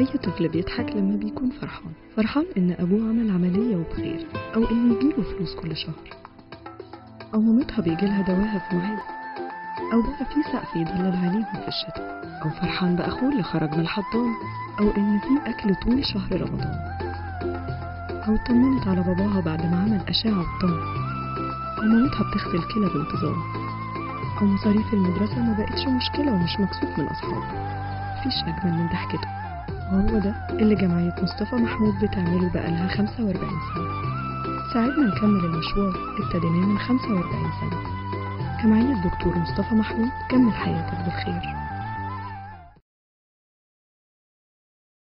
أي طفل بيضحك لما بيكون فرحان؟ فرحان إن أبوه عمل عملية وبخير أو إن يجيله فلوس كل شهر. أو مامتها بيجيلها دواها في ميعاد. أو بقى في سقف يضلل عليهم في الشتاء. أو فرحان بأخوه اللي خرج من الحضانة أو إن في أكل طول شهر رمضان. أو اطمنت على باباها بعد ما عمل أشعة وطن أو مامتها بتغسل كلى بانتظام. أو مصاريف المدرسة ما بقتش مشكلة ومش مكسوف من أصحابه. مفيش أجمل من ضحكته. وهو ده اللي جمعية مصطفى محمود بتعمله بقالها 45 سنة. ساعدنا نكمل المشوار ابتديناه من 45 سنة. جمعية دكتور مصطفى محمود كمل حياتك بالخير.